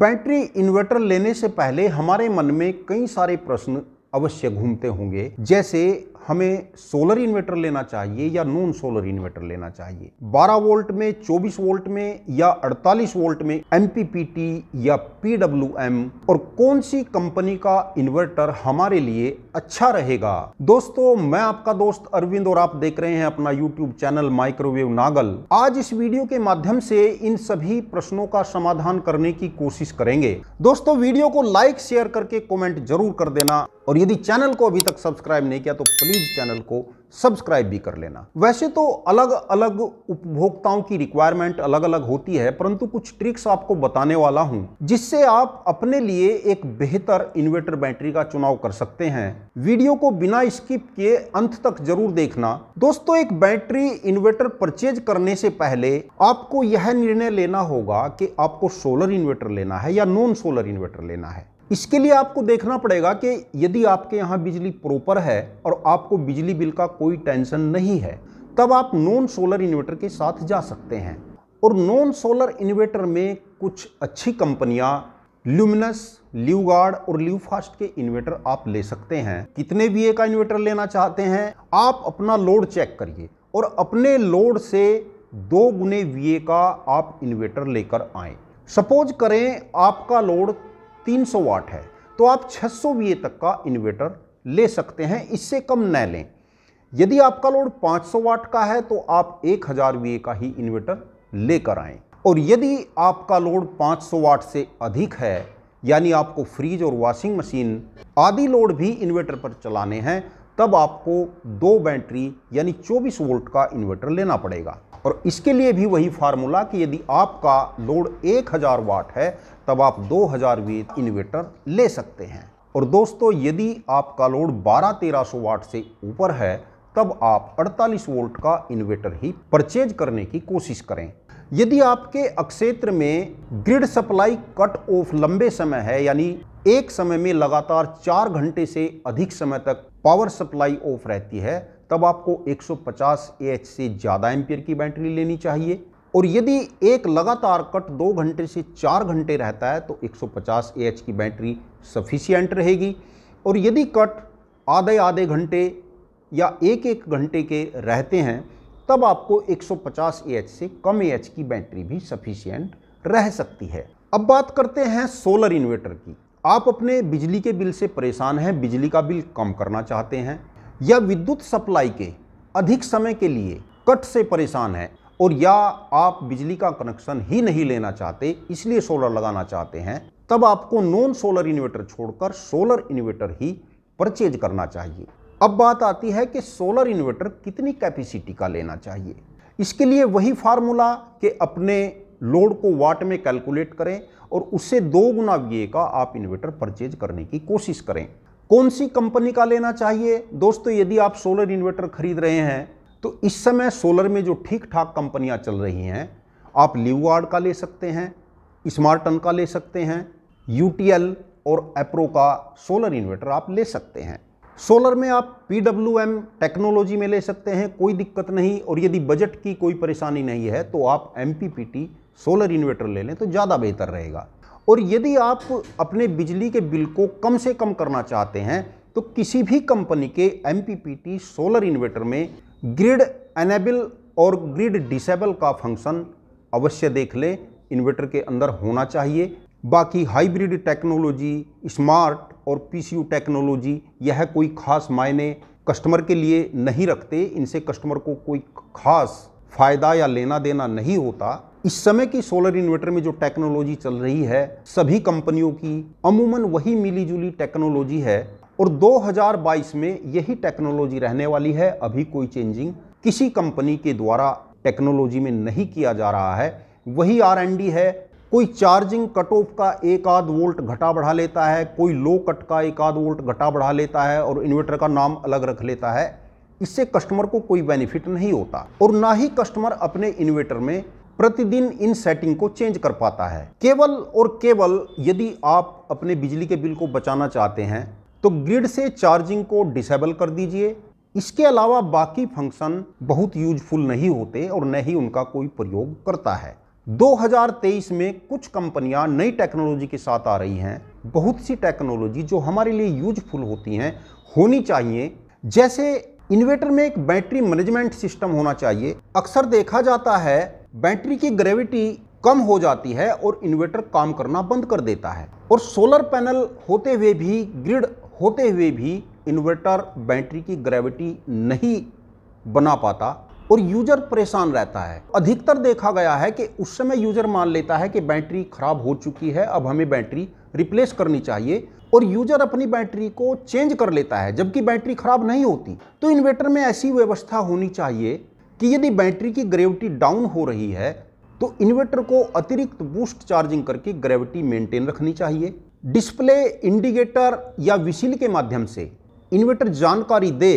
Battery inverter लेने से पहले हमारे मन में कई सारे प्रश्न अवश्य घूमते होंगे। जैसे हमें सोलर इन्वर्टर लेना चाहिए या नॉन सोलर इन्वर्टर लेना चाहिए। 12 वोल्ट में 24 वोल्ट में या 48 वोल्ट में एम या पीडब्ल्यूएम और कौन सी कंपनी का इन्वर्टर हमारे लिए अच्छा रहेगा। दोस्तों, मैं आपका दोस्त अरविंद और आप देख रहे हैं अपना यूट्यूब चैनल माइक्रोवेव नागल। आज इस वीडियो के माध्यम से इन सभी प्रश्नों का समाधान करने की कोशिश करेंगे। दोस्तों, वीडियो को लाइक, शेयर करके कॉमेंट ज़रूर कर देना। और यदि चैनल को अभी तक सब्सक्राइब नहीं किया तो प्लीज़ चैनल को सब्सक्राइब भी कर लेना। वैसे तो अलग अलग उपभोक्ताओं की रिक्वायरमेंट अलग अलग होती है, परंतु कुछ ट्रिक्स आपको बताने वाला हूँ, जिससे आप अपने लिए एक बेहतर इन्वर्टर बैटरी का चुनाव कर सकते हैं। वीडियो को बिना स्किप किए अंत तक ज़रूर देखना। दोस्तों, एक बैटरी इन्वर्टर परचेज करने से पहले आपको यह निर्णय लेना होगा कि आपको सोलर इन्वर्टर लेना है या नॉन सोलर इन्वर्टर लेना है। इसके लिए आपको देखना पड़ेगा कि यदि आपके यहाँ बिजली प्रॉपर है और आपको बिजली बिल का कोई टेंशन नहीं है, तब आप नॉन सोलर इन्वर्टर के साथ जा सकते हैं। और नॉन सोलर इन्वर्टर में कुछ अच्छी कंपनियाँ ल्यूमिनस ल्यूगार्ड और ल्यूफास्ट के इन्वर्टर आप ले सकते हैं। कितने वी का इन्वर्टर लेना चाहते हैं, आप अपना लोड चेक करिए और अपने लोड से दो गुने वीए का आप इन्वर्टर लेकर आए। सपोज़ करें आपका लोड 300 वाट है। तो आप 600 वीए तक का इन्वर्टर ले सकते हैं, इससे कम न लें। यदि आपका लोड 500 वाट का है तो आप 1000 वीए का ही इन्वर्टर लेकर आए। और यदि आपका लोड 500 वाट से अधिक है, यानी आपको फ्रिज और वॉशिंग मशीन आदि लोड भी इन्वर्टर पर चलाने हैं, तब आपको दो बैटरी, यानी 24 वोल्ट का इन्वर्टर लेना पड़ेगा। और इसके लिए भी वही फार्मूला कि यदि आपका लोड 1000 वाट है, तब आप 2000 वी इन्वर्टर ले सकते हैं। और दोस्तों, यदि आपका लोड 12-1300 वाट से ऊपर है, तब आप 48 वोल्ट का इन्वर्टर ही परचेज करने की कोशिश करें। यदि आपके अक्षेत्र में ग्रिड सप्लाई कट ऑफ़ लंबे समय है, यानी एक समय में लगातार चार घंटे से अधिक समय तक पावर सप्लाई ऑफ़ रहती है तब आपको 150 एच से ज़्यादा एम्पियर की बैटरी लेनी चाहिए। और यदि एक लगातार कट दो घंटे से चार घंटे रहता है तो 150 एच की बैटरी सफिशियंट रहेगी। और यदि कट आधे आधे घंटे या एक एक घंटे के रहते हैं, तब आपको 150 एच से कम एच की बैटरी भी सफिशियंट रह सकती है। अब बात करते हैं सोलर इन्वर्टर की। आप अपने बिजली के बिल से परेशान हैं, बिजली का बिल कम करना चाहते हैं। या विद्युत सप्लाई के अधिक समय के लिए कट से परेशान है और या आप बिजली का कनेक्शन ही नहीं लेना चाहते, इसलिए सोलर लगाना चाहते हैं, तब आपको नॉन सोलर इन्वर्टर छोड़कर सोलर इन्वर्टर ही परचेज करना चाहिए। अब बात आती है कि सोलर इन्वर्टर कितनी कैपेसिटी का लेना चाहिए। इसके लिए वही फार्मूला कि अपने लोड को वाट में कैलकुलेट करें और उससे दो गुना वी का आप इन्वर्टर परचेज करने की कोशिश करें। कौन सी कंपनी का लेना चाहिए? दोस्तों, यदि आप सोलर इन्वर्टर खरीद रहे हैं तो इस समय सोलर में जो ठीक ठाक कंपनियाँ चल रही हैं, आप लिवगार्ड का ले सकते हैं, स्मार्टन का ले सकते हैं, यूटीएल और एप्रो का सोलर इन्वर्टर आप ले सकते हैं। सोलर में आप पीडब्ल्यूएम टेक्नोलॉजी में ले सकते हैं, कोई दिक्कत नहीं, और यदि बजट की कोई परेशानी नहीं है तो आप एमपीपीटी सोलर इन्वर्टर ले लें तो ज़्यादा बेहतर रहेगा। और यदि आप अपने बिजली के बिल को कम से कम करना चाहते हैं तो किसी भी कंपनी के एमपीपीटी सोलर इन्वर्टर में ग्रिड एनेबल और ग्रिड डिसेबल का फ़ंक्शन अवश्य देख लें। इन्वर्टर के अंदर होना चाहिए। बाकी हाइब्रिड टेक्नोलॉजी, स्मार्ट और पीसीयू टेक्नोलॉजी, यह कोई खास मायने कस्टमर के लिए नहीं रखते। इनसे कस्टमर को कोई खास फ़ायदा या लेना देना नहीं होता। इस समय की सोलर इन्वर्टर में जो टेक्नोलॉजी चल रही है, सभी कंपनियों की, अमूमन वही मिली जुली टेक्नोलॉजी है और 2022 में यही टेक्नोलॉजी रहने वाली है। अभी कोई चेंजिंग किसी कंपनी के द्वारा टेक्नोलॉजी में नहीं किया जा रहा है। वही आर है। कोई चार्जिंग कट ऑफ़ का एक आध वोल्ट घटा बढ़ा लेता है, कोई लो कट का एक आध वोल्ट घटा बढ़ा लेता है और इन्वर्टर का नाम अलग रख लेता है। इससे कस्टमर को कोई बेनिफिट नहीं होता और ना ही कस्टमर अपने इन्वेटर में प्रतिदिन इन सेटिंग को चेंज कर पाता है। केवल और केवल यदि आप अपने बिजली के बिल को बचाना चाहते हैं तो ग्रिड से चार्जिंग को डिसेबल कर दीजिए। इसके अलावा बाकी फ़ंक्शन बहुत यूजफुल नहीं होते और न ही उनका कोई प्रयोग करता है। 2023 में कुछ कंपनियाँ नई टेक्नोलॉजी के साथ आ रही हैं। बहुत सी टेक्नोलॉजी जो हमारे लिए यूजफुल होती हैं, होनी चाहिए। जैसे इन्वर्टर में एक बैटरी मैनेजमेंट सिस्टम होना चाहिए। अक्सर देखा जाता है, बैटरी की ग्रेविटी कम हो जाती है और इन्वेटर काम करना बंद कर देता है। और सोलर पैनल होते हुए भी, ग्रिड होते हुए भी इन्वर्टर बैटरी की ग्रेविटी नहीं बना पाता और यूज़र परेशान रहता है। अधिकतर देखा गया है कि उस समय यूज़र मान लेता है कि बैटरी खराब हो चुकी है, अब हमें बैटरी रिप्लेस करनी चाहिए। और यूज़र अपनी बैटरी को चेंज कर लेता है, जबकि बैटरी खराब नहीं होती। तो इन्वेटर में ऐसी व्यवस्था होनी चाहिए कि यदि बैटरी की ग्रेविटी डाउन हो रही है तो इन्वर्टर को अतिरिक्त बूस्ट चार्जिंग करके ग्रेविटी मेंटेन रखनी चाहिए। डिस्प्ले, इंडिकेटर या विसिल के माध्यम से इन्वर्टर जानकारी दे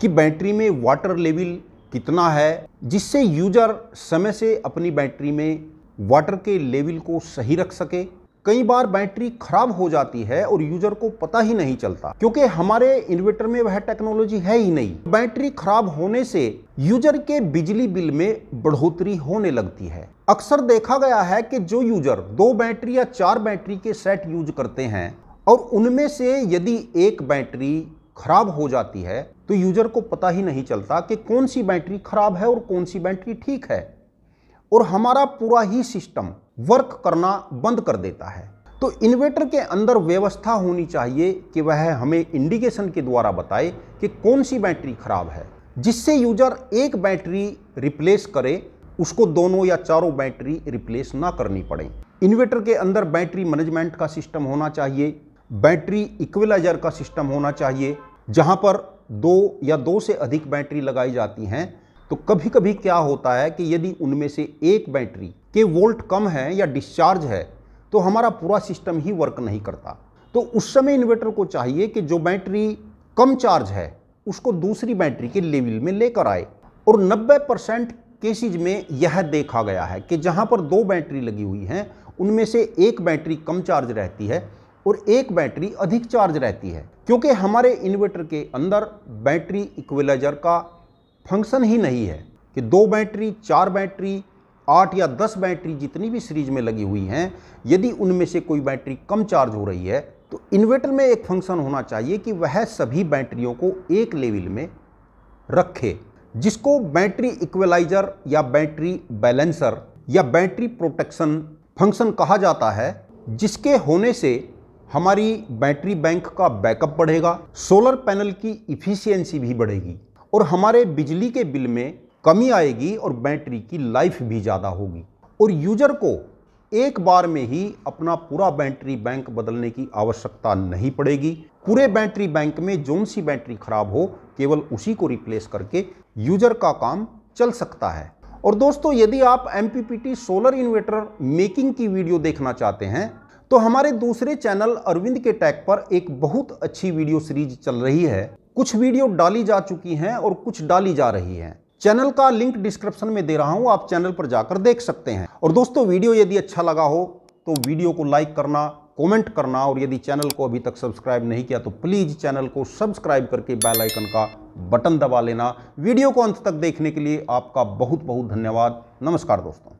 कि बैटरी में वाटर लेवल कितना है, जिससे यूज़र समय से अपनी बैटरी में वाटर के लेवल को सही रख सके। कई बार बैटरी खराब हो जाती है और यूज़र को पता ही नहीं चलता, क्योंकि हमारे इन्वर्टर में वह टेक्नोलॉजी है ही नहीं। बैटरी खराब होने से यूज़र के बिजली बिल में बढ़ोतरी होने लगती है। अक्सर देखा गया है कि जो यूज़र दो बैटरी या चार बैटरी के सेट यूज़ करते हैं और उनमें से यदि एक बैटरी खराब हो जाती है तो यूज़र को पता ही नहीं चलता कि कौन सी बैटरी खराब है और कौन सी बैटरी ठीक है। और हमारा पूरा ही सिस्टम वर्क करना बंद कर देता है। तो इन्वेटर के अंदर व्यवस्था होनी चाहिए कि वह हमें इंडिकेशन के द्वारा बताए कि कौन सी बैटरी खराब है। जिससे यूज़र एक बैटरी रिप्लेस करे, उसको दोनों या चारों बैटरी रिप्लेस ना करनी पड़े। इन्वेटर के अंदर बैटरी मैनेजमेंट का सिस्टम होना चाहिए। बैटरी इक्विलाइजर का सिस्टम होना चाहिए, जहाँ पर दो या दो से अधिक बैटरी लगाई जाती हैं। तो कभी कभी क्या होता है कि यदि उनमें से एक बैटरी के वोल्ट कम है या डिस्चार्ज है तो हमारा पूरा सिस्टम ही वर्क नहीं करता। तो उस समय इन्वर्टर को चाहिए कि जो बैटरी कम चार्ज है, उसको दूसरी बैटरी के लेवल में लेकर आए। और 90 परसेंट केसेज में यह देखा गया है कि जहाँ पर दो बैटरी लगी हुई हैं, उनमें से एक बैटरी कम चार्ज रहती है और एक बैटरी अधिक चार्ज रहती है। क्योंकि हमारे इन्वर्टर के अंदर बैटरी इक्विलाइजर का फ़ंक्शन ही नहीं है कि दो बैटरी, चार बैटरी, आठ या दस बैटरी जितनी भी सीरीज़ में लगी हुई हैं, यदि उनमें से कोई बैटरी कम चार्ज हो रही है तो इन्वर्टर में एक फ़ंक्शन होना चाहिए कि वह सभी बैटरियों को एक लेवल में रखे, जिसको बैटरी इक्वलाइजर या बैटरी बैलेंसर या बैटरी प्रोटेक्शन फ़ंक्शन कहा जाता है, जिसके होने से हमारी बैटरी बैंक का बैकअप बढ़ेगा, सोलर पैनल की इफिशियंसी भी बढ़ेगी। और हमारे बिजली के बिल में कमी आएगी और बैटरी की लाइफ भी ज़्यादा होगी। और यूज़र को एक बार में ही अपना पूरा बैटरी बैंक बदलने की आवश्यकता नहीं पड़ेगी। पूरे बैटरी बैंक में जोन सी बैटरी खराब हो, केवल उसी को रिप्लेस करके यूज़र का काम चल सकता है। और दोस्तों, यदि आप एमपीपीटी सोलर इन्वर्टर मेकिंग की वीडियो देखना चाहते हैं तो हमारे दूसरे चैनल अरविंद के टैग पर एक बहुत अच्छी वीडियो सीरीज़ चल रही है। कुछ वीडियो डाली जा चुकी हैं और कुछ डाली जा रही हैं। चैनल का लिंक डिस्क्रिप्शन में दे रहा हूँ, आप चैनल पर जाकर देख सकते हैं। और दोस्तों, वीडियो यदि अच्छा लगा हो तो वीडियो को लाइक करना, कमेंट करना, और यदि चैनल को अभी तक सब्सक्राइब नहीं किया तो प्लीज़ चैनल को सब्सक्राइब करके बेल आइकन का बटन दबा लेना। वीडियो को अंत तक देखने के लिए आपका बहुत बहुत धन्यवाद। नमस्कार दोस्तों।